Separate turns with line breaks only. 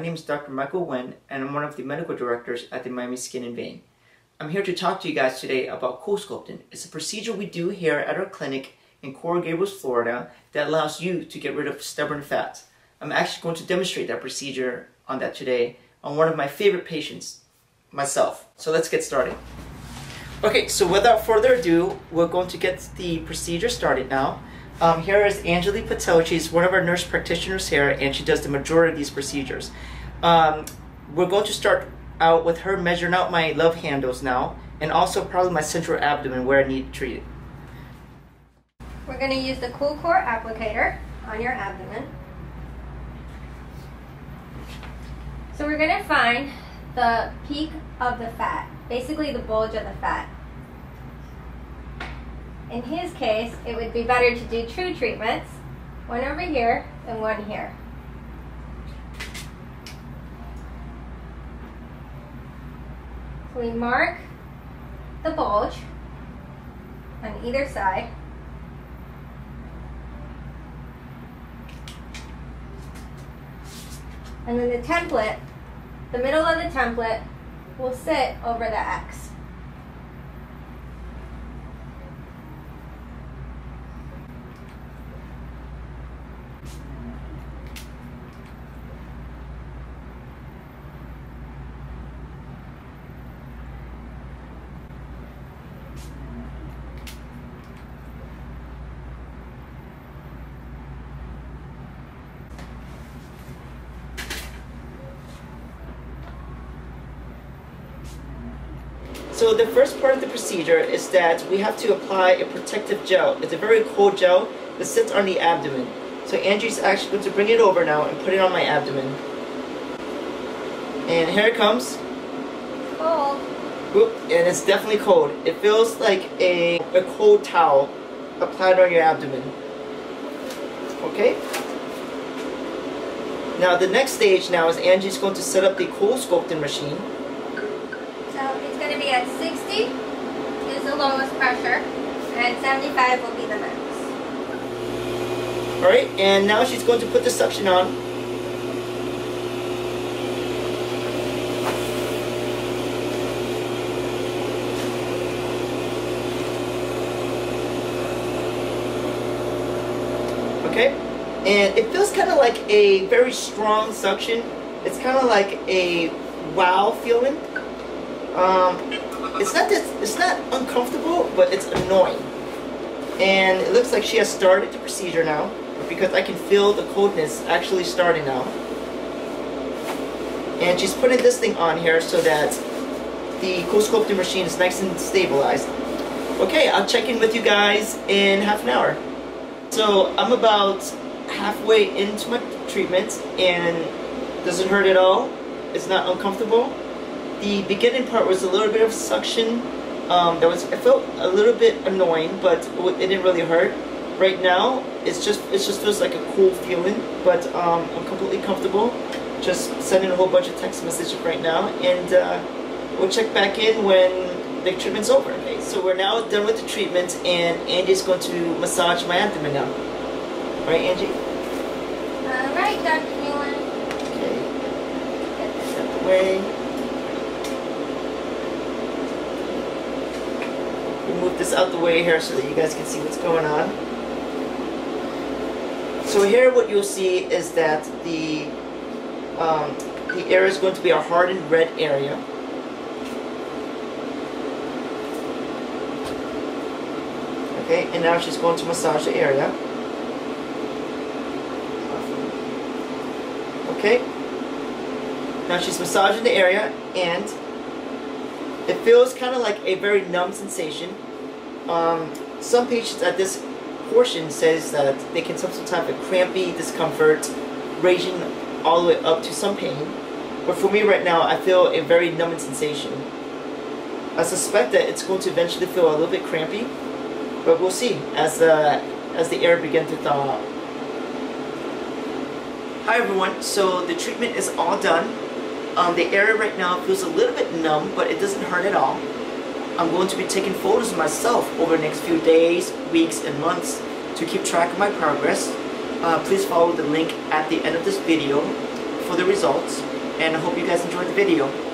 name is Dr. Michael Nguyen, and I'm one of the medical directors at the Miami Skin and Vein. I'm here to talk to you guys today about CoolSculpting. It's a procedure we do here at our clinic in Coral Gables, Florida, that allows you to get rid of stubborn fat. I'm actually going to demonstrate that procedure on that today on one of my favorite patients, myself. So let's get started. Okay, so without further ado, we're going to get the procedure started now. Um, here is Angeli Patel. She's one of our nurse practitioners here, and she does the majority of these procedures. Um, we're going to start out with her measuring out my love handles now, and also probably my central abdomen where I need treated.
We're going to use the Cool Core applicator on your abdomen. So we're going to find the peak of the fat, basically the bulge of the fat. In his case, it would be better to do two treatments, one over here and one here. So we mark the bulge on either side. And then the template, the middle of the template will sit over the X.
So the first part of the procedure is that we have to apply a protective gel. It's a very cold gel that sits on the abdomen. So Angie's actually going to bring it over now and put it on my abdomen. And here it comes.
Cold.
Oop, and it's definitely cold. It feels like a, a cold towel applied on your abdomen. Okay? Now the next stage now is Angie's going to set up the CoolSculpting machine.
Going to be at 60 is the lowest pressure, and 75 will be the max.
Alright, and now she's going to put the suction on. Okay, and it feels kind of like a very strong suction. It's kind of like a wow feeling. Um, it's not this, it's not uncomfortable, but it's annoying. And it looks like she has started the procedure now because I can feel the coldness actually starting now. And she's putting this thing on here so that the CoolSculpting machine is nice and stabilized. Okay, I'll check in with you guys in half an hour. So I'm about halfway into my treatment and doesn't hurt at all. It's not uncomfortable. The beginning part was a little bit of suction. Um, that was it felt a little bit annoying, but it didn't really hurt. Right now, it's just it just feels like a cool feeling, but um, I'm completely comfortable. Just sending a whole bunch of text messages right now, and uh, we'll check back in when the treatment's over. Okay, so we're now done with the treatment, and Angie's going to massage my abdomen now. All right, Angie?
All right, Dr. Nguyen.
Okay. Get this out the way. We'll move this out the way here so that you guys can see what's going on. So here what you'll see is that the um, the area is going to be a hardened red area. Okay, and now she's going to massage the area. Okay. Now she's massaging the area and it feels kind of like a very numb sensation. Um, some patients at this portion says that they can sometimes have a crampy discomfort ranging all the way up to some pain. But for me right now, I feel a very numbing sensation. I suspect that it's going to eventually feel a little bit crampy, but we'll see as the, as the air begins to thaw out. Hi everyone, so the treatment is all done. Um, the area right now feels a little bit numb, but it doesn't hurt at all. I'm going to be taking photos of myself over the next few days, weeks, and months to keep track of my progress. Uh, please follow the link at the end of this video for the results. and I hope you guys enjoyed the video.